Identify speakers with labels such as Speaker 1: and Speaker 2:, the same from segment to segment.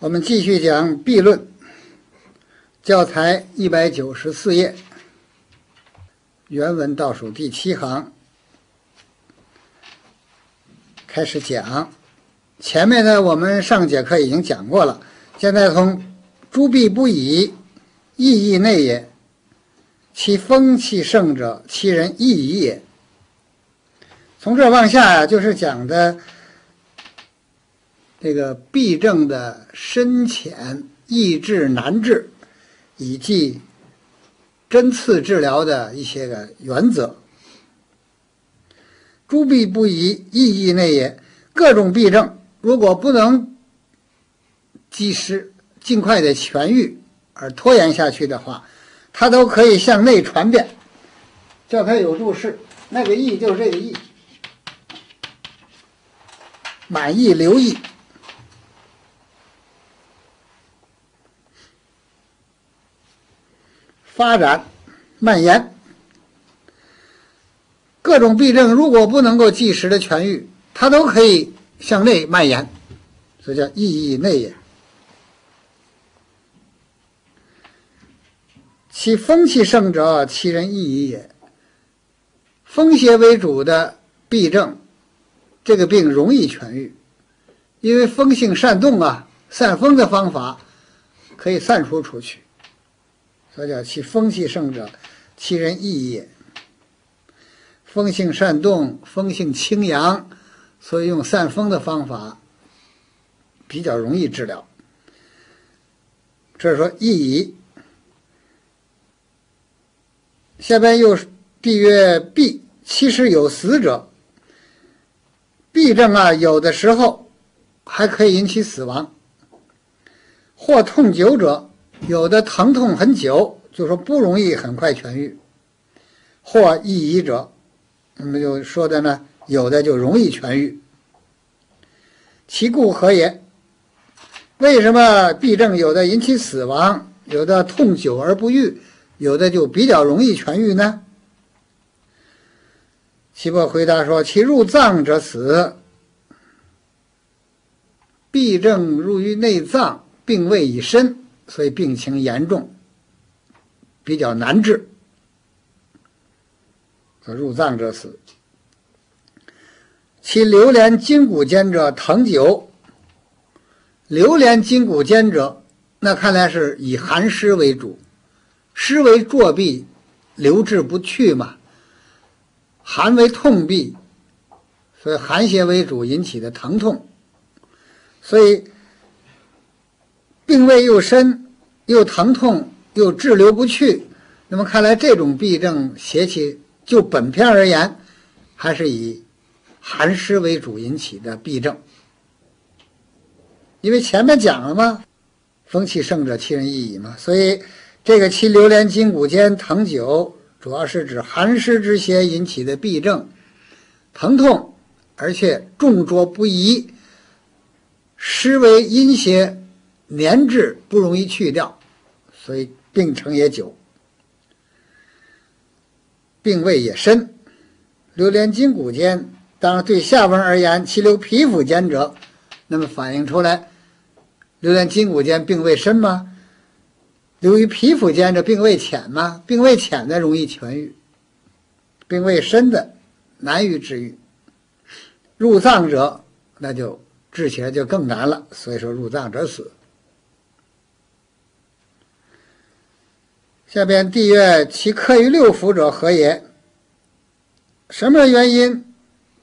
Speaker 1: 我们继续讲弊论，教材一百九十四页，原文倒数第七行，开始讲。前面呢，我们上节课已经讲过了。现在从“诸弊不已，意义内也。其风气盛者，其人异矣也。”从这往下呀，就是讲的这个痹症的深浅、易治难治，以及针刺治疗的一些个原则。诸痹不已，意义内也。各种痹症。如果不能及时、尽快的痊愈而拖延下去的话，它都可以向内传变。教材有注释，那个“意”就是这个“意”，满意、留意，发展、蔓延。各种痹症如果不能够及时的痊愈，它都可以。向内蔓延，所以叫意义内也。其风气盛者，其人异矣也。风邪为主的痹症，这个病容易痊愈，因为风性善动啊，散风的方法可以散出出去，所以叫其风气盛者，其人异也。风性善动，风性清扬。所以用散风的方法比较容易治疗。这是说意义。下边又必曰痹，其实有死者。痹症啊，有的时候还可以引起死亡。或痛久者，有的疼痛很久，就说不容易很快痊愈。或易移者，那么就说的呢。有的就容易痊愈，其故何也？为什么痹症有的引起死亡，有的痛久而不愈，有的就比较容易痊愈呢？岐伯回答说：“其入脏者死，痹症入于内脏，病未已深，所以病情严重，比较难治。入脏者死。”其流连筋骨间者疼久，流连筋骨间者，那看来是以寒湿为主，湿为作痹，留滞不去嘛。寒为痛痹，所以寒邪为主引起的疼痛，所以病位又深，又疼痛，又滞留不去。那么看来这种痹症邪气，就本篇而言，还是以。寒湿为主引起的痹症，因为前面讲了嘛，风气盛者，其人易矣嘛，所以这个其流连筋骨间疼久，主要是指寒湿之邪引起的痹症，疼痛，而且重浊不移，湿为阴邪粘滞，不容易去掉，所以病程也久，病位也深，流连筋骨间。当然，对下文而言，其流皮肤间者，那么反映出来，流连筋骨间病未深吗？流于皮肤间这病未浅吗？病未浅的容易痊愈，病未深的难于治愈。入脏者，那就治起来就更难了。所以说，入脏者死。下边地曰：其克于六腑者何也？什么原因？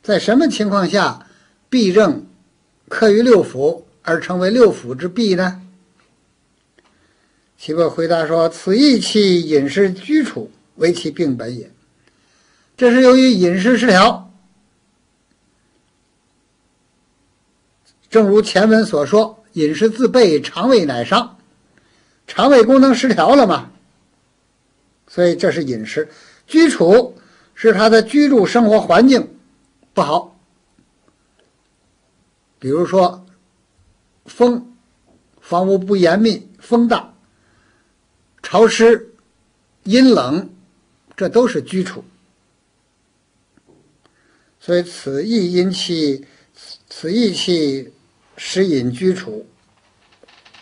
Speaker 1: 在什么情况下，痹症克于六腑而成为六腑之痹呢？岐伯回答说：“此益气饮食居处为其病本也。这是由于饮食失调，正如前文所说，饮食自备，肠胃乃伤，肠胃功能失调了嘛。所以这是饮食居处是他的居住生活环境。”不好，比如说风，房屋不严密，风大、潮湿、阴冷，这都是居处。所以此易因其此易其食饮居处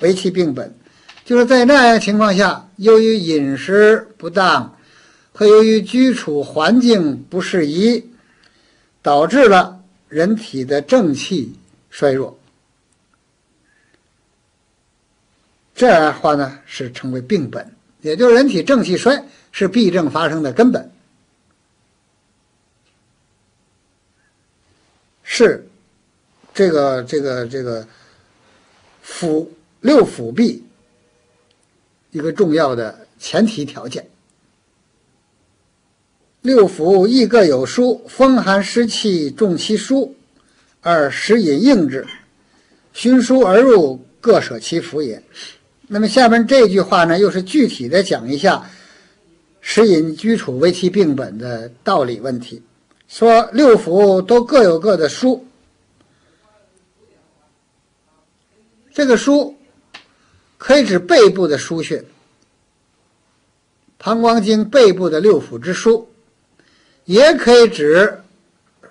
Speaker 1: 为其病本。就是在那样情况下，由于饮食不当和由于居处环境不适宜，导致了人体的正气衰弱。这样的话呢，是称为病本，也就是人体正气衰是痹症发生的根本，是这个这个这个腑六腑痹。一个重要的前提条件。六腑亦各有疏，风寒湿气重其疏，而食饮应之，熏疏而入，各舍其腑也。那么下面这句话呢，又是具体的讲一下食饮居处为其病本的道理问题。说六腑都各有各的疏，这个疏。可以指背部的腧穴，膀胱经背部的六腑之腧，也可以指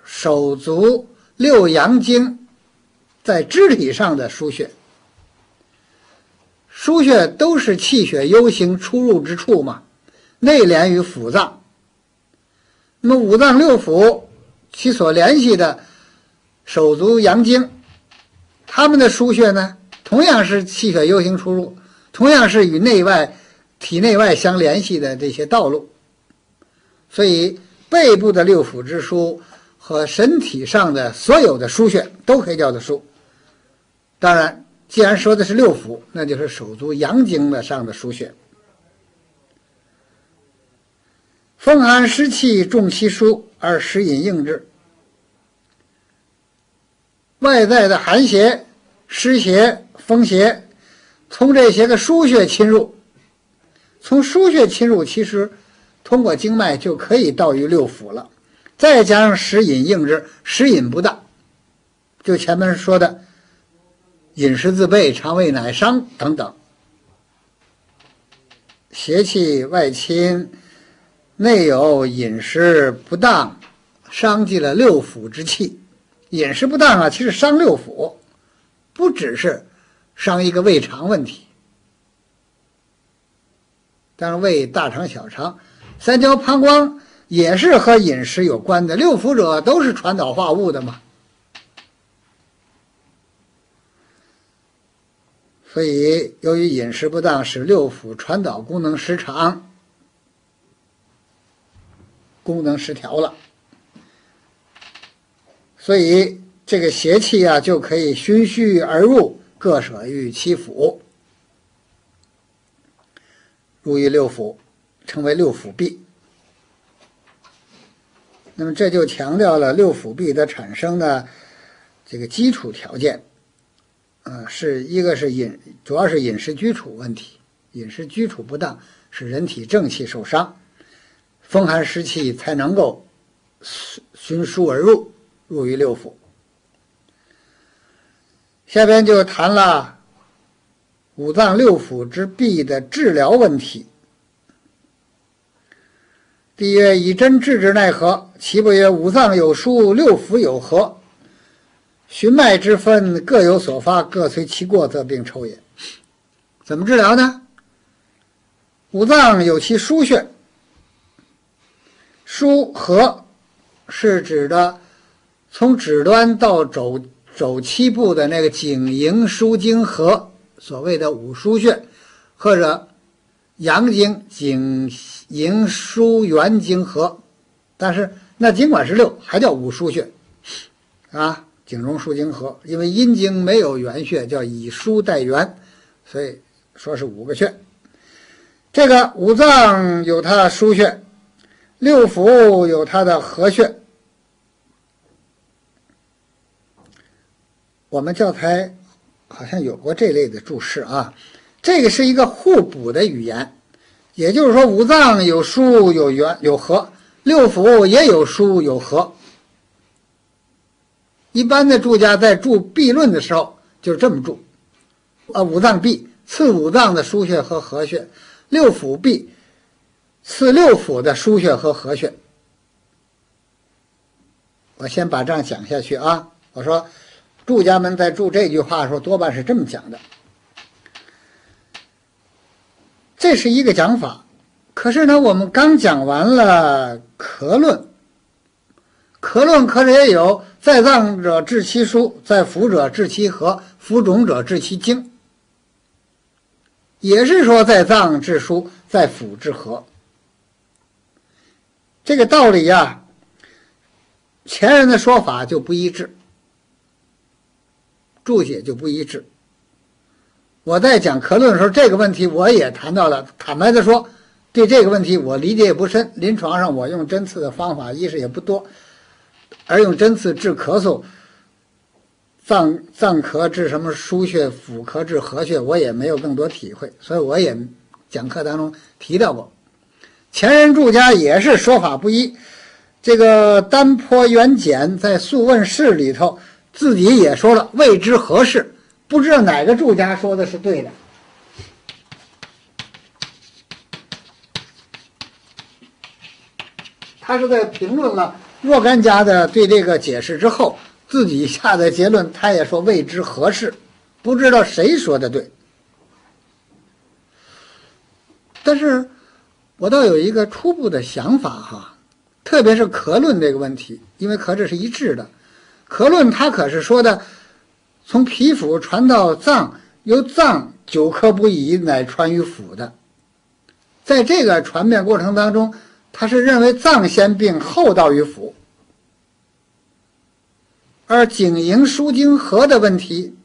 Speaker 1: 手足六阳经在肢体上的腧穴。腧穴都是气血 U 型出入之处嘛，内连于腑脏。那么五脏六腑其所联系的手足阳经，它们的腧穴呢？同样是气血 U 型出入，同样是与内外、体内外相联系的这些道路，所以背部的六腑之腧和身体上的所有的腧穴都可以叫做腧。当然，既然说的是六腑，那就是手足阳经的上的腧穴。风寒湿气重其枢而食饮应之，外在的寒邪、湿邪。风邪从这些个腧穴侵入，从腧穴侵入，其实通过经脉就可以到于六腑了。再加上食饮应之，食饮不当，就前面说的饮食自备、肠胃乃伤等等，邪气外侵，内有饮食不当，伤及了六腑之气。饮食不当啊，其实伤六腑，不只是。伤一个胃肠问题，当然胃、大肠、小肠、三焦、膀胱也是和饮食有关的。六腑者都是传导化物的嘛，所以由于饮食不当，使六腑传导功能失常，功能失调了，所以这个邪气啊就可以循序而入。各舍于其腑，入于六腑，称为六腑闭。那么这就强调了六腑闭的产生的这个基础条件，啊，是一个是饮，主要是饮食居处问题，饮食居处不当，使人体正气受伤，风寒湿气才能够循枢而入，入于六腑。下边就谈了五脏六腑之痹的治疗问题。第一曰：以针治之奈何？其不曰：五脏有疏，六腑有合，寻脉之分各有所发，各随其过，则病抽也。怎么治疗呢？五脏有其腧穴，腧合是指的从指端到肘。肘七部的那个井营枢经合，所谓的五腧穴，或者阳经井营枢元经合，但是那尽管是六，还叫五腧穴啊。颈中枢经合，因为阴经没有元穴，叫以枢代元，所以说是五个穴。这个五脏有它的腧穴，六腑有它的合穴。我们教材好像有过这类的注释啊，这个是一个互补的语言，也就是说五脏有疏有圆有合，六腑也有疏有合。一般的注家在注闭论的时候就是这么注，啊，五脏闭次五脏的腧穴和合穴，六腑闭次六腑的腧穴和合穴。我先把这样讲下去啊，我说。注家们在注这句话的时候，多半是这么讲的：这是一个讲法。可是呢，我们刚讲完了咳论，咳论可是也有在脏者治其枢，在腑者治其和，浮肿者治其经，也是说在脏治枢，在腑治和。这个道理呀，前人的说法就不一致，注解就不一致。我在讲咳论的时候，这个问题我也谈到了。坦白的说，对这个问题我理解也不深。临床上我用针刺的方法一是也不多，而用针刺治咳嗽，脏脏咳治什么腧穴，腑咳治合穴，我也没有更多体会，所以我也讲课当中提到过。前人注家也是说法不一，这个丹坡元简在《素问释》里头自己也说了未知何事，不知道哪个注家说的是对的。他是在评论了若干家的对这个解释之后，自己下的结论，他也说未知何事，不知道谁说的对，但是。我倒有一个初步的想法哈，特别是壳论这个问题，因为壳这是一致的，何论他可是说的，从皮肤传到脏，由脏久咳不已，乃传于腑的，在这个传遍过程当中，他是认为脏先病后到于腑，而井营输经合的问题，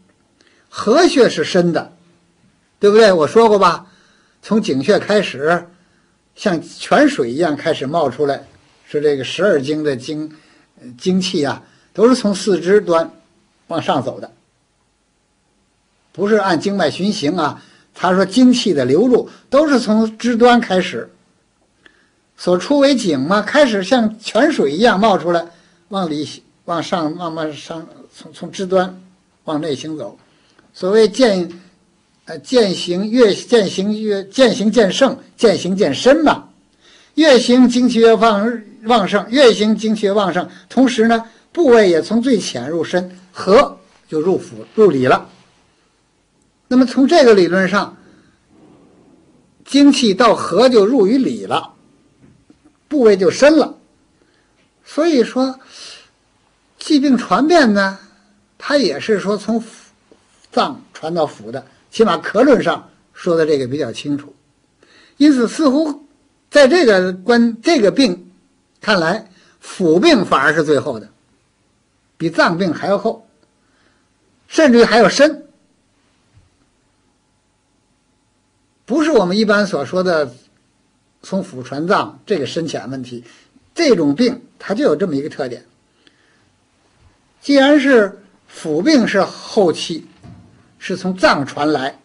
Speaker 1: 合穴是深的，对不对？我说过吧，从井穴开始。像泉水一样开始冒出来，是这个十二经的经，精气啊，都是从四肢端往上走的，不是按经脉循行啊。他说精气的流入都是从肢端开始，所出为井嘛，开始像泉水一样冒出来，往里往上慢慢上，从从肢端往内行走。所谓渐。呃，渐行越渐行越渐行渐盛，渐行渐深嘛。越行精气越旺旺盛，越行精气越旺盛。同时呢，部位也从最浅入深，合就入腑入里了。那么从这个理论上，精气到合就入于里了，部位就深了。所以说，疾病传遍呢，它也是说从脏传到腑的。起码科论上说的这个比较清楚，因此似乎在这个关这个病看来，腑病反而是最后的，比脏病还要厚，甚至于还要深，不是我们一般所说的从腑传脏这个深浅问题。这种病它就有这么一个特点，既然是腑病是后期。是从脏传来，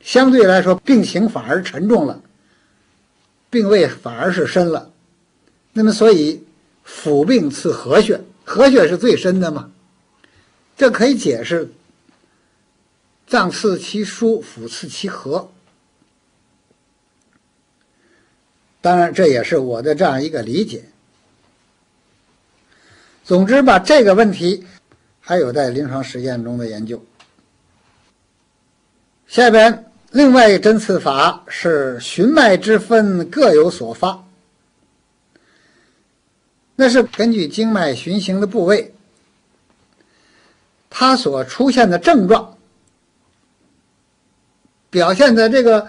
Speaker 1: 相对来说病情反而沉重了，病位反而是深了。那么，所以腑病次合穴，合穴是最深的嘛？这可以解释脏刺其疏，腑刺其合。当然，这也是我的这样一个理解。总之吧，这个问题还有在临床实践中的研究。下边另外一针刺法是寻脉之分各有所发，那是根据经脉循行的部位，它所出现的症状，表现的这个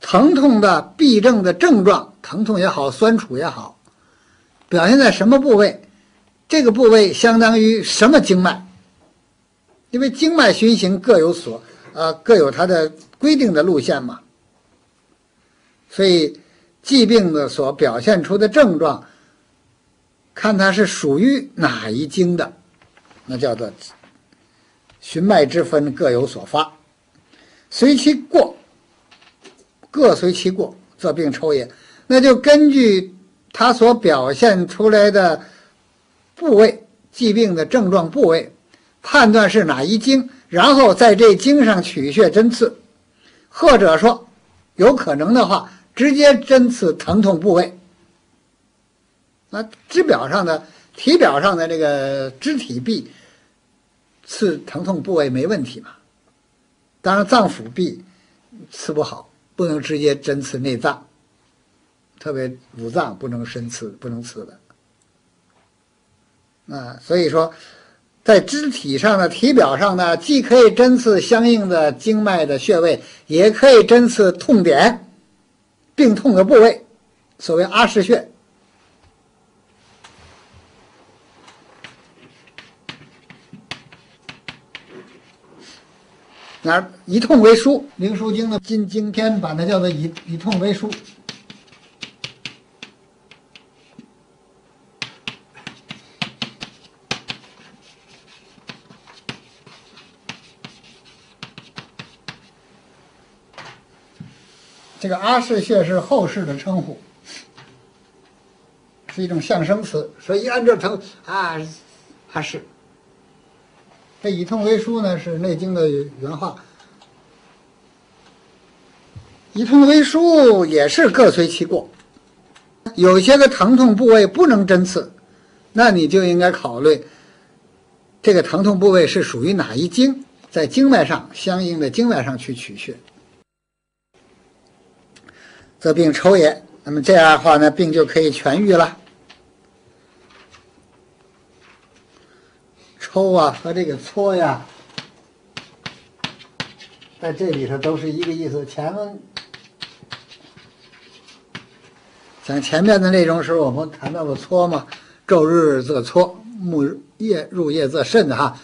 Speaker 1: 疼痛的痹症的症状，疼痛也好，酸楚也好，表现在什么部位？这个部位相当于什么经脉？因为经脉循行各有所。啊，各有它的规定的路线嘛，所以疾病的所表现出的症状，看它是属于哪一经的，那叫做寻脉之分各有所发，随其过，各随其过，则病抽也。那就根据它所表现出来的部位，疾病的症状部位，判断是哪一经。然后在这经上取穴针刺，或者说，有可能的话，直接针刺疼痛部位。那肢表上的、体表上的这个肢体臂刺疼痛部位没问题嘛？当然脏腑臂刺不好，不能直接针刺内脏，特别五脏不能深刺，不能刺的。啊，所以说，在肢体上的体表上呢，既可以针刺相应的经脉的穴位，也可以针刺痛点、病痛的部位，所谓阿是穴。那以痛为书，《灵枢经》的金经篇把它叫做以以痛为书。这个阿是穴是后世的称呼，是一种象声词，所以按这称啊，阿是。这以痛为枢呢，是《内经》的原话。以痛为枢也是各随其过，有些个疼痛部位不能针刺，那你就应该考虑这个疼痛部位是属于哪一经，在经脉上相应的经脉上去取穴，则病抽也。那么这样的话呢，病就可以痊愈了。抽啊和这个搓呀，在这里头都是一个意思。前面讲前面的内容时候，我们谈到了搓嘛，昼日则搓，暮夜入夜则肾的哈。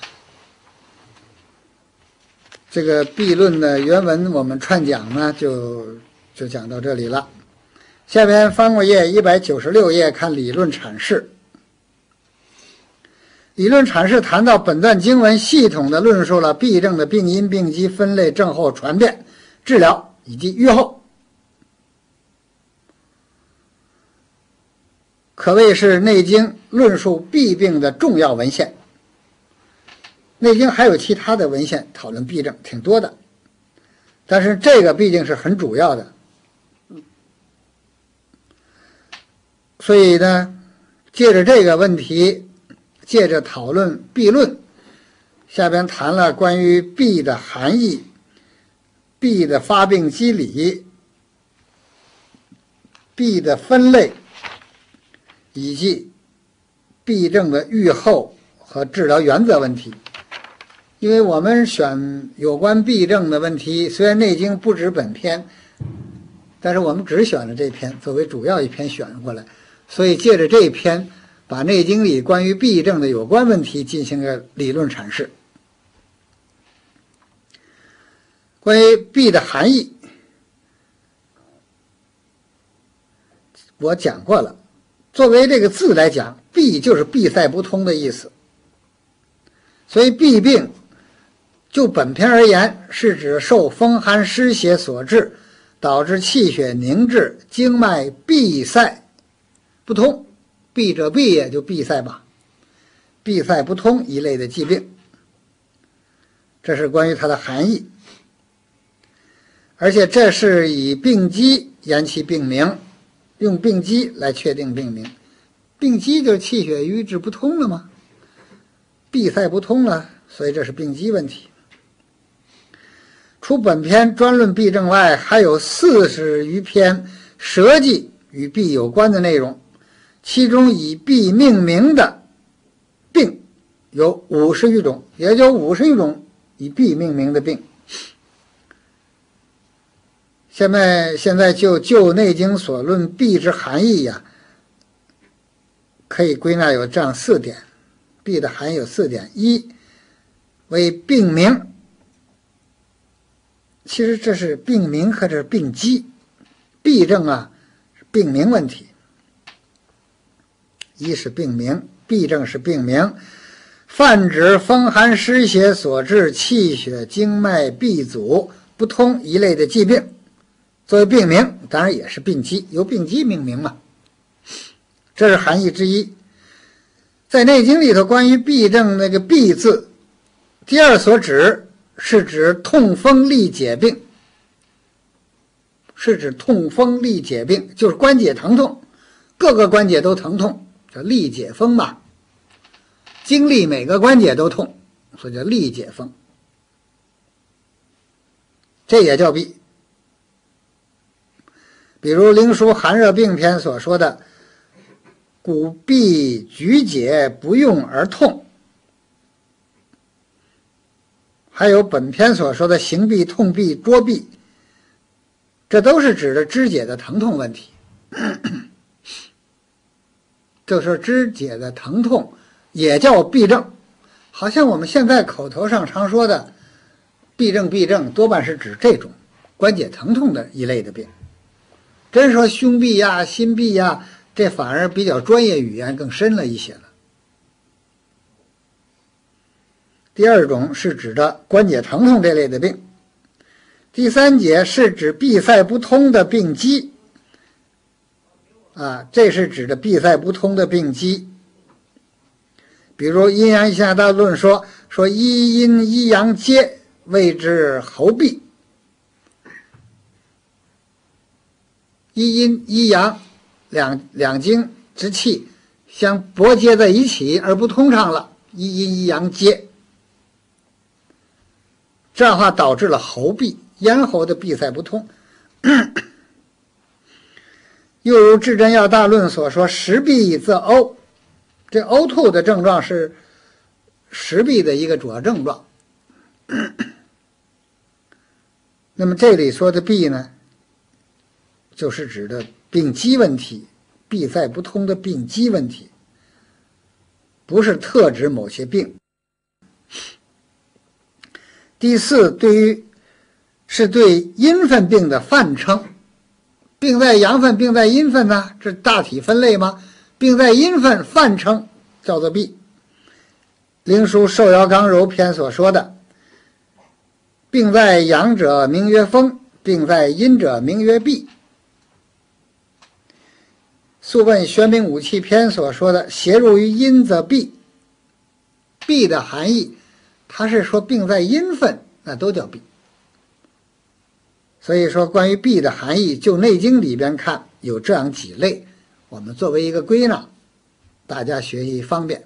Speaker 1: 这个弊论的原文我们串讲呢，就就讲到这里了。下边翻过页一百九十六页，看理论阐释。理论阐释谈到本段经文，系统的论述了痹症的病因、病机、分类、症候、传变、治疗以及预后，可谓是《内经》论述痹病的重要文献。《内经》还有其他的文献讨论痹症，挺多的，但是这个毕竟是很主要的，所以呢，借着这个问题。借着讨论弊论，下边谈了关于弊的含义、弊的发病机理、弊的分类，以及弊症的预后和治疗原则问题。因为我们选有关弊症的问题，虽然《内经》不止本篇，但是我们只选了这篇作为主要一篇选过来，所以借着这一篇。把《内经》里关于痹症的有关问题进行个理论阐释。关于痹的含义，我讲过了。作为这个字来讲，痹就是闭塞不通的意思。所以痹病，就本篇而言，是指受风寒湿邪所致，导致气血凝滞、经脉闭塞不通。闭者闭也，就闭塞吧，闭塞不通一类的疾病，这是关于它的含义。而且这是以病机言其病名，用病机来确定病名。病机就是气血瘀滞不通了吗？闭塞不通了，所以这是病机问题。除本篇专论痹症外，还有四十余篇舌迹与痹有关的内容。其中以痹命名的病有五十余种，也就五十余种以痹命名的病。现在现在就就《内经》所论痹之含义呀，可以归纳有这样四点：痹的含义有四点，一为病名，其实这是病名或者病机，痹症啊病名问题。一是病名，痹症是病名，泛指风寒湿邪所致气血经脉闭阻不通一类的疾病，作为病名，当然也是病机，由病机命名嘛。这是含义之一。在《内经》里头，关于痹症那个“痹”字，第二所指是指痛风利解病，是指痛风利解病，就是关节疼痛，各个关节都疼痛。叫力解风吧，经历每个关节都痛，所以叫力解风。这也叫痹。比如《灵枢·寒热病篇》所说的“骨痹举解不用而痛”，还有本篇所说的“行痹、痛痹、捉痹”，这都是指的肢解的疼痛问题。就是肢解的疼痛也叫痹症，好像我们现在口头上常说的“痹症”，痹症多半是指这种关节疼痛的一类的病。真说胸痹呀、心痹呀，这反而比较专业语言更深了一些了。第二种是指的关节疼痛这类的病。第三节是指闭塞不通的病机。啊，这是指的闭塞不通的病机。比如《阴阳一下大论》说说一阴一阳皆谓之喉痹。一阴一阳，两两经之气相搏结在一起而不通畅了，一阴一阳接，这样话导致了喉痹，咽喉的闭塞不通。又如《至真要大论》所说：“食痹则呕，这呕吐的症状是食痹的一个主要症状。那么这里说的痹呢？就是指的病机问题，闭塞不通的病机问题，不是特指某些病。第四，对于是对阴分病的泛称，病在阳分，病在阴分呢？这大体分类吗？病在阴分，泛称叫做痹。《灵枢·寿尧刚柔篇》所说的，病在阳者名曰风，病在阴者名曰痹。《素问·玄冥武器篇》所说的“邪入于阴则痹”，痹的含义，它是说病在阴分，那都叫痹。所以说，关于痹的含义，就《内经》里边看有这样几类，我们作为一个归纳，大家学习方便。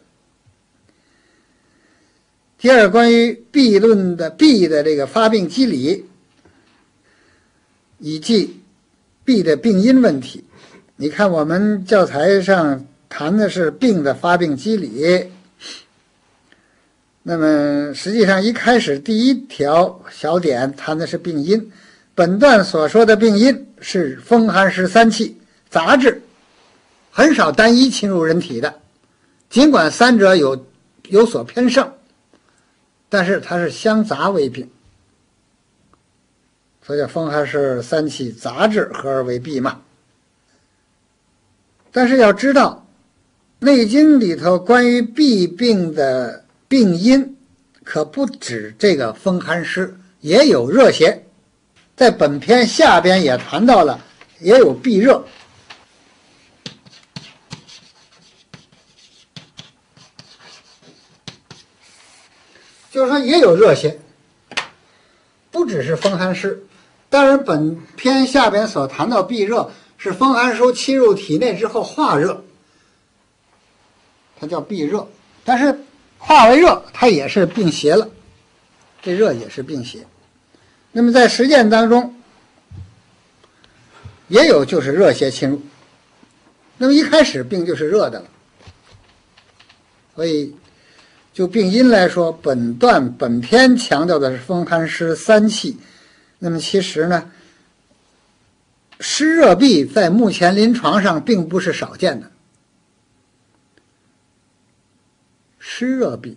Speaker 1: 第二，关于痹论的痹的这个发病机理，以及痹的病因问题。你看，我们教材上谈的是病的发病机理。那么，实际上一开始第一条小点谈的是病因。本段所说的病因是风寒湿三气杂质，很少单一侵入人体的。尽管三者有有所偏盛，但是它是相杂为病。所以风寒湿三气杂质合而为痹嘛。但是要知道，《内经》里头关于痹病的病因，可不止这个风寒湿，也有热邪。在本篇下边也谈到了，也有痹热，就是说也有热邪，不只是风寒湿。当然，本篇下边所谈到痹热。是风寒湿侵入体内之后化热，它叫痹热，但是化为热，它也是病邪了。这热也是病邪。那么在实践当中，也有就是热邪侵入。那么一开始病就是热的了。所以就病因来说，本段本篇强调的是风寒湿三气。那么其实呢？湿热痹在目前临床上并不是少见的。湿热痹，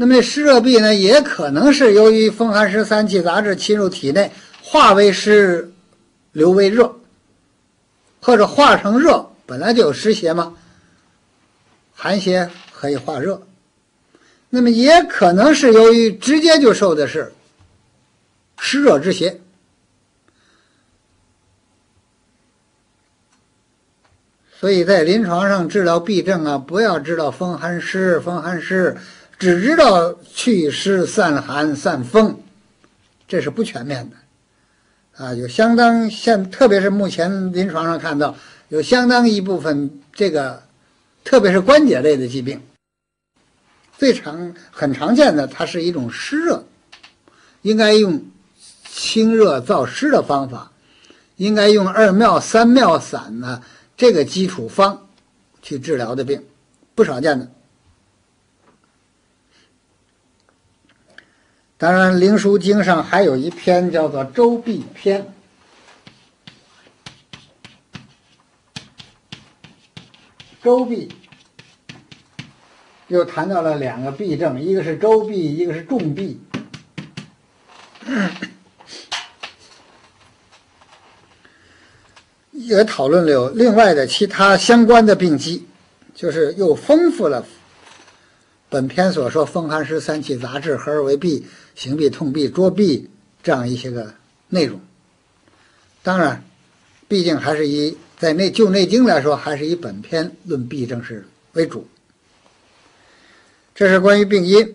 Speaker 1: 那么湿热痹呢，也可能是由于风寒湿三气杂质侵入体内，化为湿，流为热，或者化成热，本来就有湿邪嘛，寒邪可以化热。那么也可能是由于直接就受的是湿热之邪。所以在临床上治疗痹症啊，不要知道风寒湿，风寒湿，只知道祛湿散寒散风，这是不全面的，啊，有相当现，特别是目前临床上看到有相当一部分这个，特别是关节类的疾病，最常很常见的，它是一种湿热，应该用清热燥湿的方法，应该用二妙三妙散呢这个基础方去治疗的病，不少见的。当然，《灵枢经》上还有一篇叫做《周痹篇》。周痹又谈到了两个痹症，一个是周痹，一个是重痹。也讨论了有另外的其他相关的病机，就是又丰富了本篇所说风寒湿三气杂治合而为痹。行痹、痛痹、捉痹这样一些个内容，当然，毕竟还是以在内就《内经》来说，还是以本篇论痹症是为主。这是关于病因，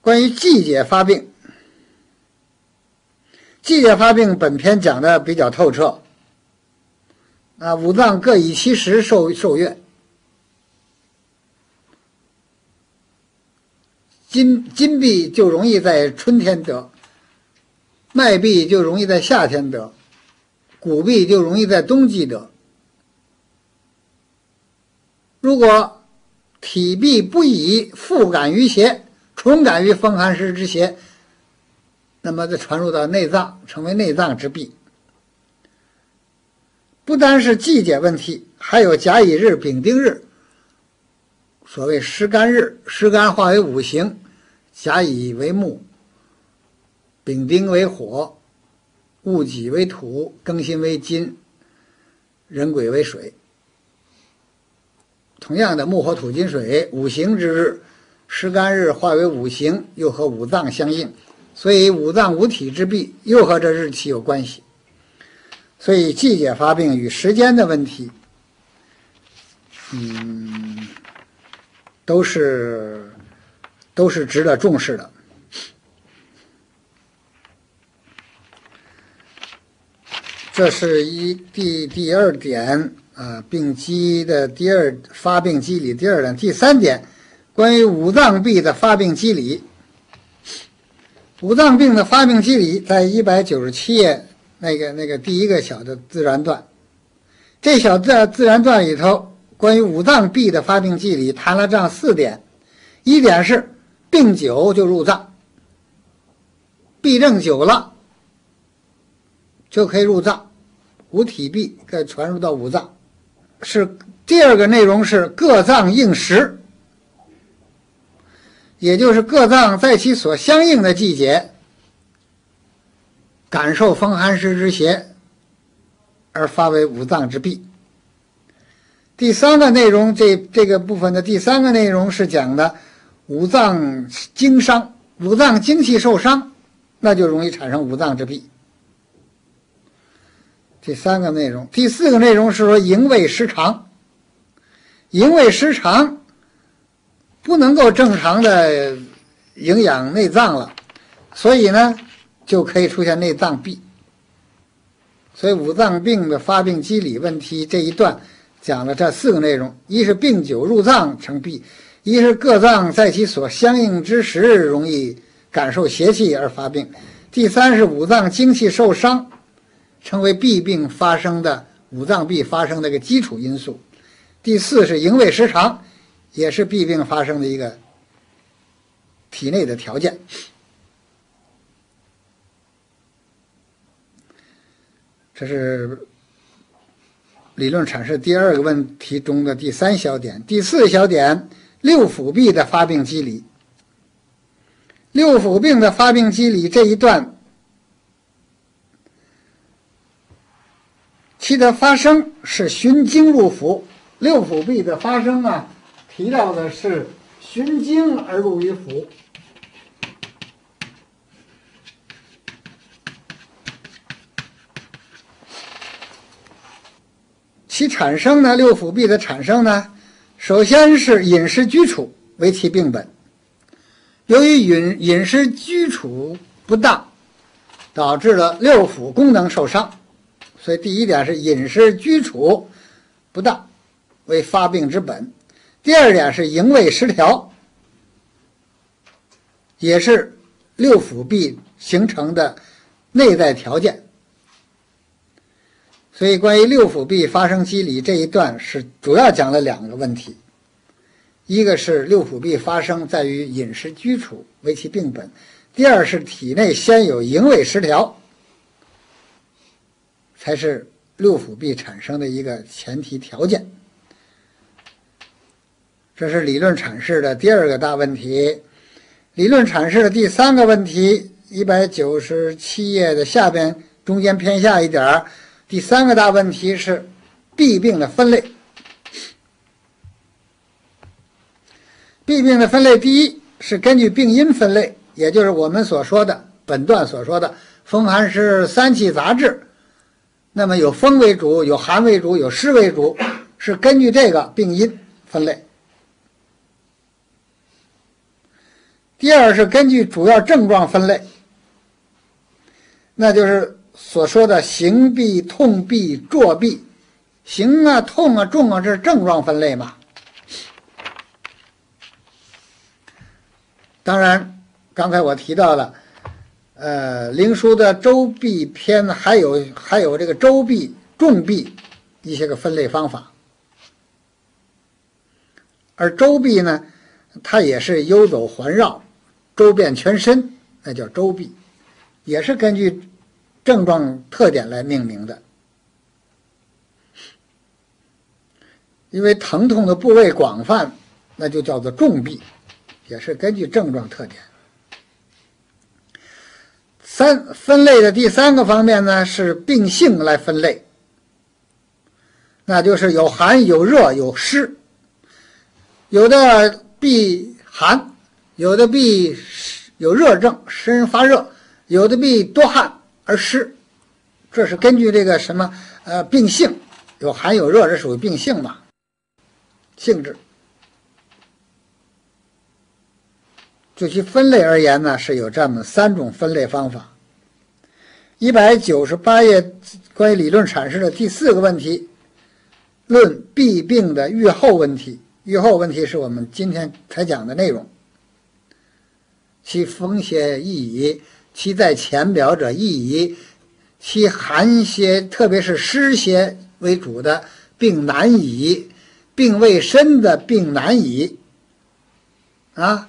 Speaker 1: 关于季节发病。季节发病，本篇讲的比较透彻。啊，五脏各以其时受受月。金金币就容易在春天得，麦币就容易在夏天得，谷币就容易在冬季得。如果体痹不已，复感于邪，重感于风寒湿之邪，那么就传入到内脏，成为内脏之弊。不单是季节问题，还有甲乙日、丙丁日。所谓湿干日，湿干化为五行，甲乙为木，丙丁为火，戊己为土，庚辛为金，壬癸为水。同样的，木火土金水五行之日，湿干日化为五行，又和五脏相应，所以五脏五体之病又和这日期有关系。所以季节发病与时间的问题，嗯。都是都是值得重视的。这是一第第二点啊，病机的第二发病机理。第二点，第三点，关于五脏病的发病机理。五脏病的发病机理，在一百九十七页那个那个第一个小的自然段，这小自自然段里头。关于五脏痹的发病机理，谈了这样四点：一点是病久就入脏，痹症久了就可以入脏，五体痹可以传入到五脏；是第二个内容是各脏应时，也就是各脏在其所相应的季节感受风寒湿之邪，而发为五脏之痹。第三个内容，这这个部分的第三个内容是讲的五脏经伤，五脏精气受伤，那就容易产生五脏之痹。第三个内容，第四个内容是说营卫失常，营卫失常，不能够正常的营养内脏了，所以呢，就可以出现内脏病。所以五脏病的发病机理问题这一段。讲了这四个内容：一是病久入脏成痹；一是各脏在其所相应之时容易感受邪气而发病；第三是五脏精气受伤，成为痹病发生的五脏痹发生的一个基础因素；第四是营卫失常，也是痹病发生的一个体内的条件。这是。理论阐释第二个问题中的第三小点，第四小点六腑病的发病机理。六腑病的发病机理这一段，其的发生是循经入腑。六腑病的发生啊，提到的是循经而入于腑。其产生呢，六腑病的产生呢，首先是饮食居处为其病本。由于饮饮食居处不当，导致了六腑功能受伤，所以第一点是饮食居处不当为发病之本。第二点是营卫失调，也是六腑痹形成的内在条件。所以，关于六腑壁发生机理这一段是主要讲了两个问题：一个是六腑壁发生在于饮食居处为其病本；第二是体内先有营卫失调，才是六腑壁产生的一个前提条件。这是理论阐释的第二个大问题。理论阐释的第三个问题，一百九十七页的下边中间偏下一点儿。第三个大问题是弊病的分类。弊病的分类，第一是根据病因分类，也就是我们所说的本段所说的风寒湿三气杂治。那么有风为主，有寒为主，有湿为主，是根据这个病因分类。第二是根据主要症状分类，那就是所说的行痹、痛痹、坐痹，行啊、痛啊、重啊，这是症状分类嘛。当然，刚才我提到了，呃，《灵书》的周痹篇还有还有这个周痹、重痹一些个分类方法，而周痹呢，它也是游走环绕。周遍全身，那叫周痹，也是根据症状特点来命名的。因为疼痛的部位广泛，那就叫做重痹，也是根据症状特点。三分类的第三个方面呢，是病性来分类，那就是有寒有热有湿，有的痹寒。有的痹有热症，使人发热；有的痹多汗而湿，这是根据这个什么呃病性，有寒有热，这属于病性嘛？性质。就其分类而言呢，是有这么三种分类方法。一百九十八页关于理论阐释的第四个问题，论痹病的预后问题。预后问题是我们今天才讲的内容。其风邪意义，其在浅表者易矣，其寒邪特别是湿邪为主的病难矣，病未深的病难矣。啊，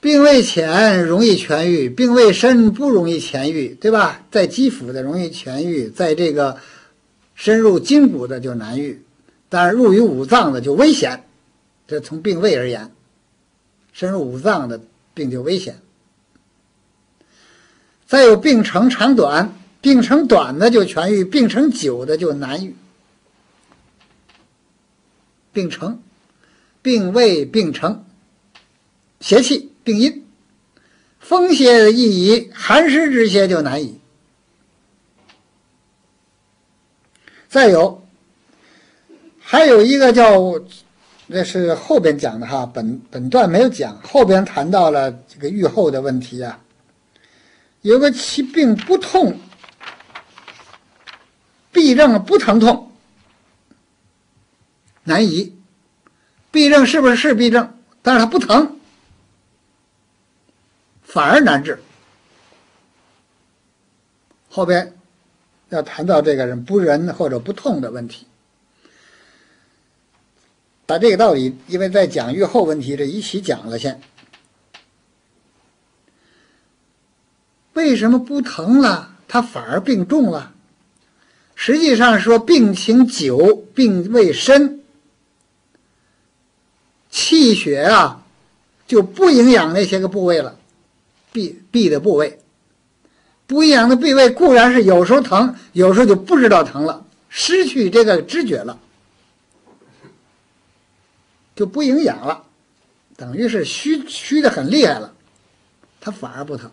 Speaker 1: 病未浅容易痊愈，病未深不容易痊愈，对吧？在肌肤的容易痊愈，在这个深入筋骨的就难愈，但是入于五脏的就危险。这从病位而言，深入五脏的。病就危险，再有病程长短，病程短的就痊愈，病程久的就难愈。病程、病位、病程、邪气、病因、风邪易移，寒湿之邪就难移。再有，还有一个叫。那是后边讲的哈，本本段没有讲，后边谈到了这个愈后的问题啊。有个其病不痛，痹症不疼痛，难移。痹症是不是是痹症？但是它不疼，反而难治。后边要谈到这个人不仁或者不痛的问题。把这个道理，因为在讲愈后问题，这一起讲了先。为什么不疼了，他反而病重了？实际上说，病情久，病未深，气血啊就不营养那些个部位了，闭闭的部位，不营养的部位固然是有时候疼，有时候就不知道疼了，失去这个知觉了。就不营养了，等于是虚虚的很厉害了，他反而不疼。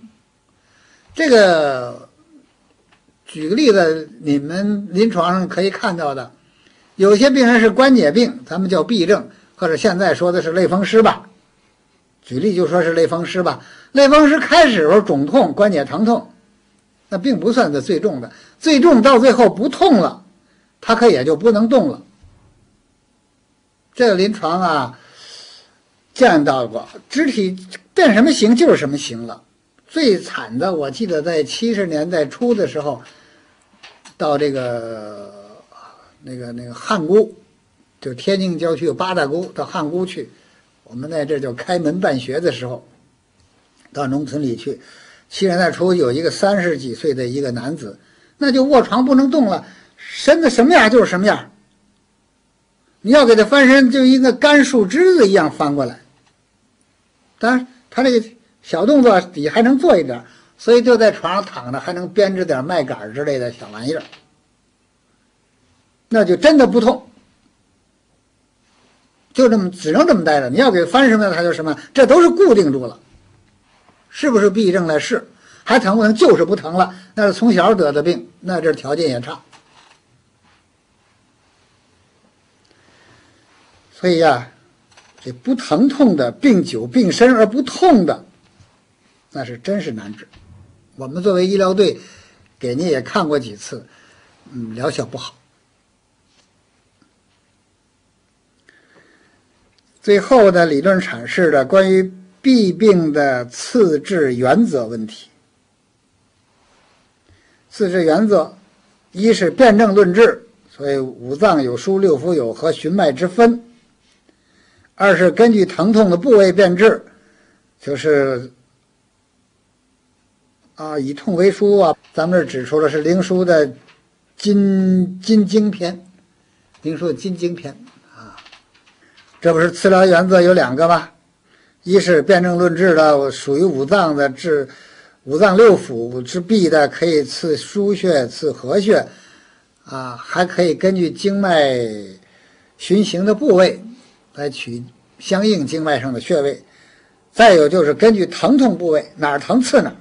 Speaker 1: 这个举个例子，你们临床上可以看到的，有些病人是关节病，咱们叫痹症，或者现在说的是类风湿吧。举例就说是类风湿吧，类风湿开始时候肿痛、关节疼痛，那并不算是最重的，最重到最后不痛了，他可也就不能动了。这个临床啊，见到过肢体变什么形就是什么形了，最惨的，我记得在七十年代初的时候，到这个那个那个汉沽，就天津郊区有八大沽，到汉沽去，我们在这叫开门办学的时候，到农村里去。七十年代初有一个三十几岁的一个男子，那就卧床不能动了，身子什么样就是什么样。你要给他翻身，就一个干树枝子一样翻过来。当然，他这个小动作底还能做一点，所以就在床上躺着，还能编织点麦秆之类的小玩意儿，那就真的不痛，就这么只能这么待着。你要给翻什么，他就什么，这都是固定住了。是不是痹症了？是，还疼不疼？就是不疼了。那是从小得的病，那这条件也差。所以呀，这不疼痛的病久病深而不痛的，那是真是难治。我们作为医疗队，给您也看过几次，嗯，疗效不好。最后的理论阐释的关于痹病的次治原则问题。次治原则，一是辨证论治，所以五脏有疏，六腑有和，寻脉之分。二是根据疼痛的部位辨治，就是啊，以痛为书啊。咱们这指出了是灵枢的金金经篇，灵枢的金经篇啊。这不是治疗原则有两个吗？一是辨证论治的，属于五脏的治五脏六腑之弊的，可以刺腧穴、刺合穴啊，还可以根据经脉循行的部位。来取相应经脉上的穴位，再有就是根据疼痛部位哪儿疼刺哪儿，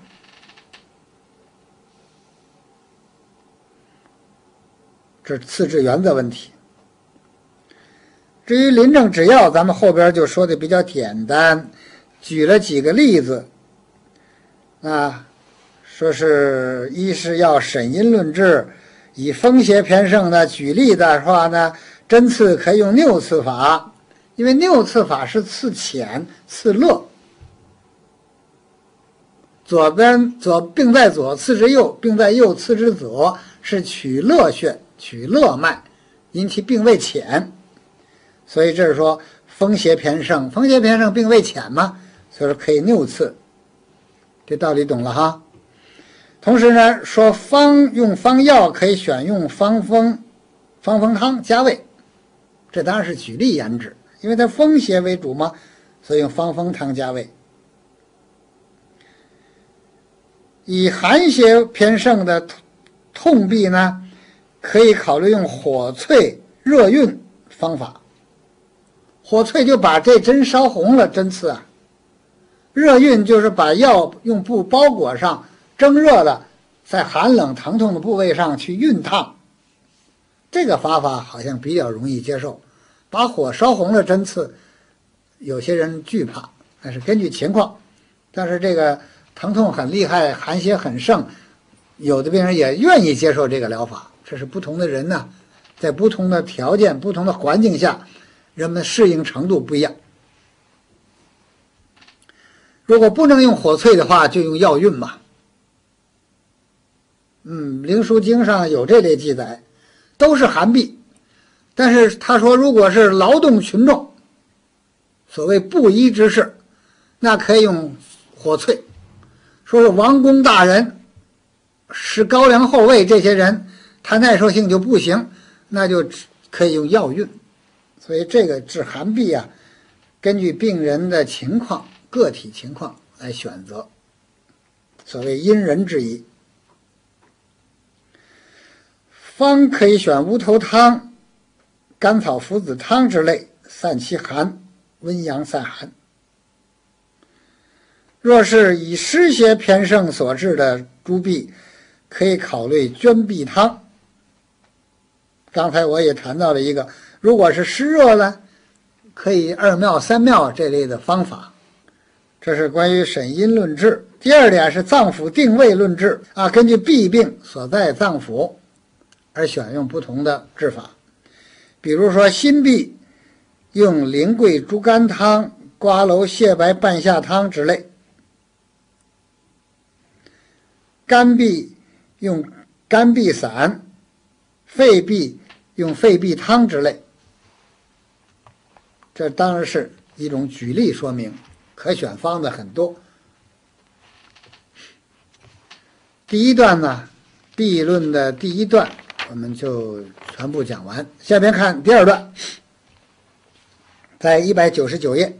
Speaker 1: 这是次治原则问题。至于临证指要，咱们后边就说的比较简单，举了几个例子啊，说是一是要审因论治，以风邪偏盛的举例的话呢，针刺可以用六刺法。因为六刺法是刺浅刺肋，左边左病在左，刺之右；病在右，刺之左，是取肋穴，取络脉，因其病位浅，所以这是说风邪偏盛，风邪偏盛，病位浅嘛，所以说可以拗刺，这道理懂了哈。同时呢，说方用方药可以选用方风方风汤加味，这当然是举例言之。因为它风邪为主嘛，所以用方风汤加味。以寒邪偏盛的痛痹呢，可以考虑用火淬热熨方法。火淬就把这针烧红了，针刺啊；热熨就是把药用布包裹上，蒸热了，在寒冷疼痛的部位上去熨烫。这个方法好像比较容易接受。把火烧红了针刺，有些人惧怕，但是根据情况。但是这个疼痛很厉害，寒邪很盛，有的病人也愿意接受这个疗法。这是不同的人呢，在不同的条件、不同的环境下，人们适应程度不一样。如果不能用火淬的话，就用药运吧。嗯，《灵枢经》上有这类记载，都是寒痹。但是他说，如果是劳动群众，所谓布衣之士，那可以用火淬；说是王公大人、是高粱后卫这些人，他耐受性就不行，那就可以用药运。所以这个治寒痹啊，根据病人的情况、个体情况来选择，所谓因人制宜。方可以选乌头汤。甘草附子汤之类，散其寒，温阳散寒。若是以湿邪偏盛所致的诸痹，可以考虑捐痹汤。刚才我也谈到了一个，如果是湿热呢，可以二妙三妙这类的方法。这是关于审因论治。第二点是脏腑定位论治啊，根据痹病所在脏腑而选用不同的治法。比如说心痹，用苓桂猪肝汤、瓜蒌蟹白半夏汤之类。肝痹用肝痹散，肺痹用肺痹汤之类。这当然是一种举例说明，可选方子很多。第一段呢，痹论的第一段我们就全部讲完。下边看第二段，在一百九十九页。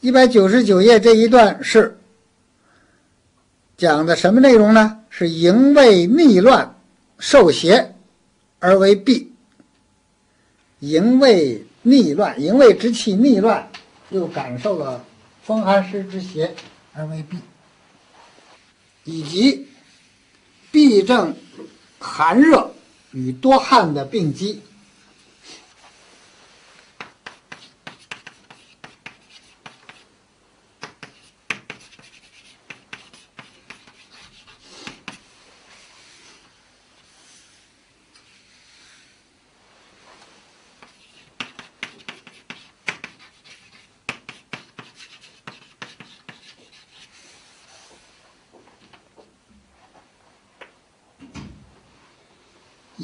Speaker 1: 一百九十九页这一段是讲的什么内容呢？是营卫逆乱受邪而为痹。营卫逆乱，营卫之气逆乱，又感受了风寒湿之邪而为痹，以及痹症寒热与多汗的病机。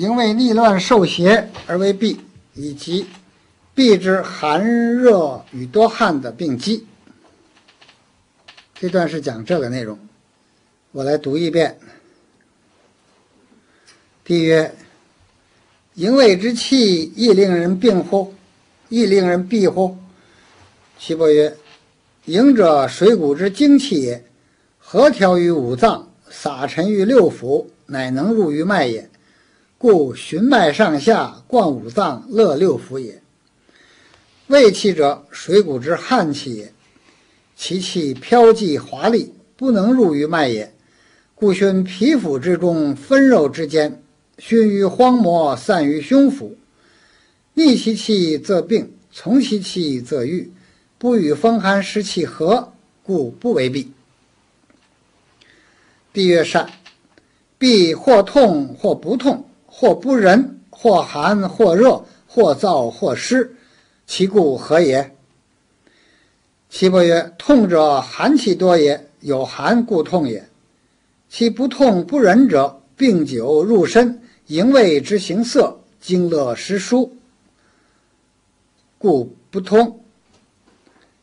Speaker 1: 因为逆乱受邪而为痹，以及痹之寒热与多汗的病机。这段是讲这个内容，我来读一遍。帝曰：“营卫之气，亦令人病乎？亦令人痹乎？”岐伯曰：“营者，水谷之精气也，合调于五脏，撒陈于六腑，乃能入于脉也。”故循脉上下，贯五脏，乐六腑也。胃气者，水谷之汗气也，其气飘寂华丽，不能入于脉也。故循皮肤之中，分肉之间，熏于荒漠，散于胸腹。逆其气则病，从其气则愈，不与风寒湿气合，故不为痹。帝曰：善。痹或痛，或不痛。或不仁，或寒，或热，或燥，或湿，其故何也？岐伯曰：痛者寒气多也，有寒故痛也。其不痛不仁者，病久入身，营卫之行色，经络失疏，故不通。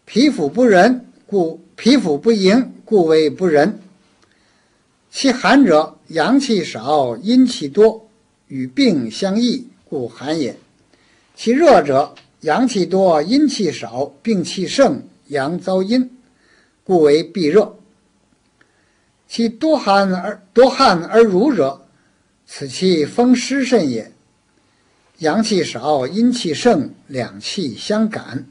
Speaker 1: 皮肤不仁，故皮肤不盈，故为不仁。其寒者，阳气少，阴气多。与病相异，故寒也。其热者，阳气多，阴气少，病气盛，阳遭阴，故为痹热。其多寒而多汗而濡者，此气风湿甚也。阳气少，阴气盛，两气相感，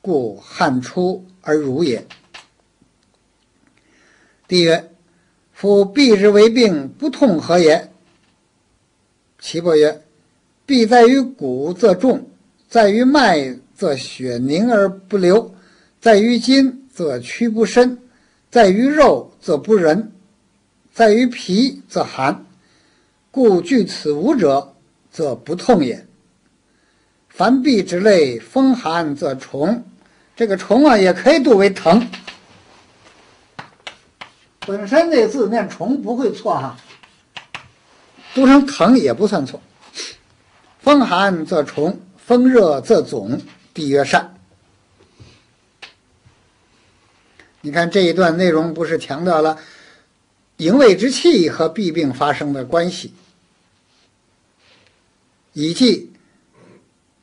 Speaker 1: 故汗出而濡也。帝曰：夫痹之为病，不痛何也？岐伯曰：“痹在于骨则重，在于脉则血凝而不流，在于筋则屈不伸，在于肉则不仁，在于皮则寒。故惧此五者，则不痛也。凡痹之类，风寒则虫。这个虫啊，也可以读为疼。本身这字念虫不会错哈。”读成疼也不算错。风寒则虫，风热则肿。地曰善。你看这一段内容，不是强调了营卫之气和痹病发生的关系，以及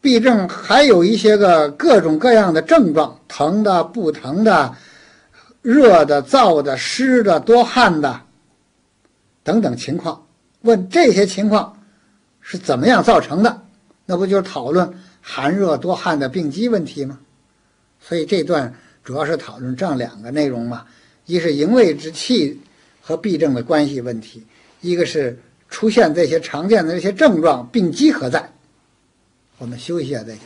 Speaker 1: 痹症还有一些个各种各样的症状：疼的、不疼的、热的、燥的、湿的、多汗的等等情况。问这些情况是怎么样造成的？那不就是讨论寒热多汗的病机问题吗？所以这段主要是讨论这样两个内容嘛：一是营卫之气和痹症的关系问题；一个是出现这些常见的这些症状，病机何在？我们休息一下再讲。